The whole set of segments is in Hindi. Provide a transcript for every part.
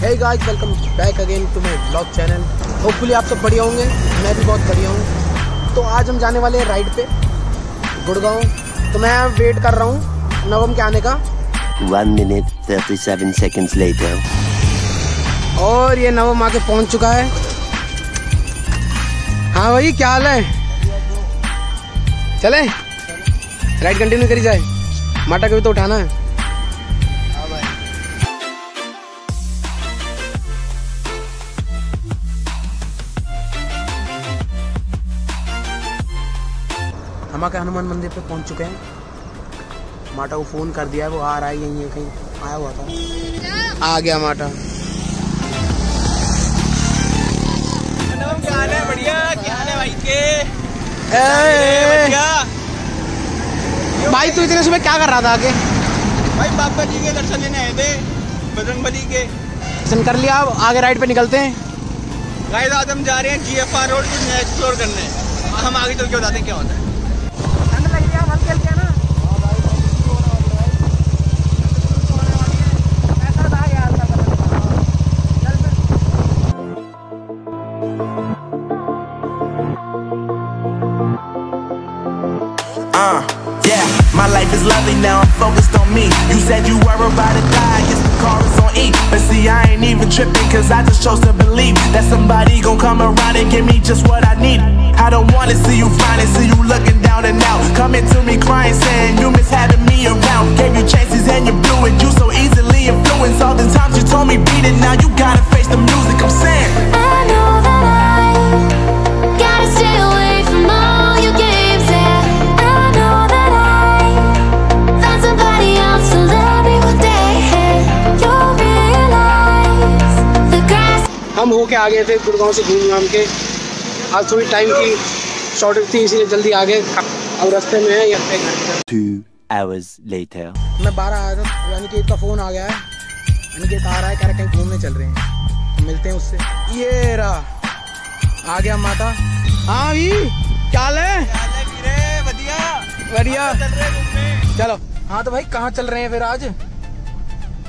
Hey guys welcome back again to my blog channel hopefully आप सब बढ़िया होंगे मैं भी बहुत बढ़िया हूँ। तो आज हम जाने वाले हैं राइड पे गुड़गांव। तो मैं वेट कर रहा हूँ नवम के आने का। One One minute, 37 seconds later. और ये नवम आके पहुँच चुका है। हाँ भाई क्या हाल है? चले। राइड कंटिन्यू करी जाए। माटा कभी तो उठाना है। हम आके हनुमान मंदिर पे पहुँच चुके हैं। माटा को फ़ोन कर दिया है वो आ रहा है यहीं है कहीं आया हुआ था। आ गया माटा क्या हाल है बढ़िया क्या हाल है भाई के भाई तू इतने सुबह क्या कर रहा था आगे? भाई बाबा जी के दर्शन लेने आए थे बजरंग बली के। दर्शन कर लिया अब आगे राइड पे निकलते हैं। गाइस आज हम जा रहे हैं जीएफआर रोड कुछ नया एक्सप्लोर करने। हम आगे चल के बताते हैं क्या होता है। Uh, yeah, my life is lovely now, I'm focused on me. You said you were about to die, guess the car is on E. But see, I ain't even tripping, cause I just chose to believe that somebody gon' come around and give me just what I need. I don't wanna see you finally see you looking down and out. Coming to me crying, saying you miss having me around. Gave you chances and you blew it, you so easily influenced. All the times you told me beat it, now you gotta face the music, I'm saying. I know that I gotta stay away from all your games. Yeah, I know that I found somebody else to love me one day. You'll realize the grass. हम होके आ गए थे गुड़गांव से घूम घाम के आज थोड़ी टाइम की शॉर्टेज थी इसीलिए जल्दी आ गए। अब रास्ते में है या अपने घर की तरफ़। Two hours later. मैं बारह आया था अनिकेत का फ़ोन आ गया है। अनिकेत आ रहा है कह रहा है कहीं घूमने चल रहे हैं। तो मिलते हैं उससे। ये रहा आ गया माता। हाँ भी क्या हाल है? बढ़िया। बढ़िया। चल रहे हैं घूमने? चलो। हाँ तो भाई कहाँ चल रहे हैं फिर आज?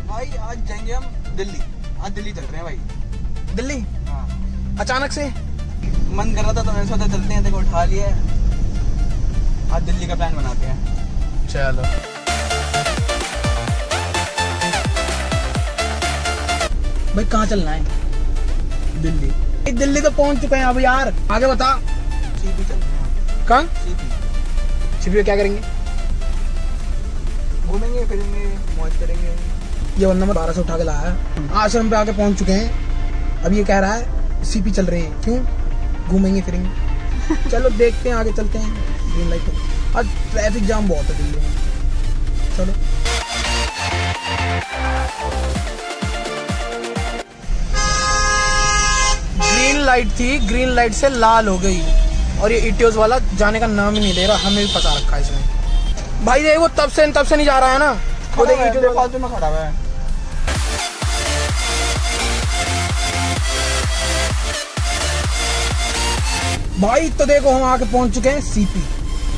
भाई आज जाएँगे हम दिल्ली। आज दिल्ली चल रहे हैं भाई। दिल्ली? हाँ। अचानक से? मन कर रहा था तो मैंने सोचा चलते हैं देखो उठा लिया है। आज दिल्ली का प्लान बनाते हैं। चलो। भाई कहाँ चलना है? दिल्ली। दिल्ली तो पहुँच चुके हैं अब यार। आगे बता। सीपी चलते हैं। कहाँ? सीपी। शिविर क्या करेंगे? घूमेंगे फिरेंगे मौज करेंगे। ये बंदा मैं बारह से उठा के लाया है। आश्रम पे आके पहुँच चुके हैं। अब ये कह रहा है सीपी चल रहे हैं। क्यों? घूमेंगे फिरेंगे। चलो देखते हैं आगे चलते हैं। ग्रीन लाइट पे आज ट्रैफ़िक जाम बहुत है दिल्ली में। चलो। ग्रीन लाइट थी। ग्रीन लाइट से लाल हो गई। और ये इटियोस वाला जाने का नाम ही नहीं ले रहा। हमें भी फंसा रखा है इसमें भाई ये वो तब से तब से नहीं जा रहा है ना? वो देखिए फालतू में खड़ा हुआ है। भाई तो देखो हम आके पहुँच चुके हैं सीपी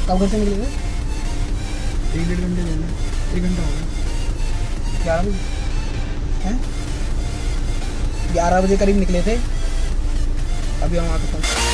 कब घर से निकले थे? एक डेढ़ घंटे लेने। एक घंटा हो गया। ग्यारह बजे। हैं? ग्यारह बजे करीब निकले थे। अभी हम आके पहुँच।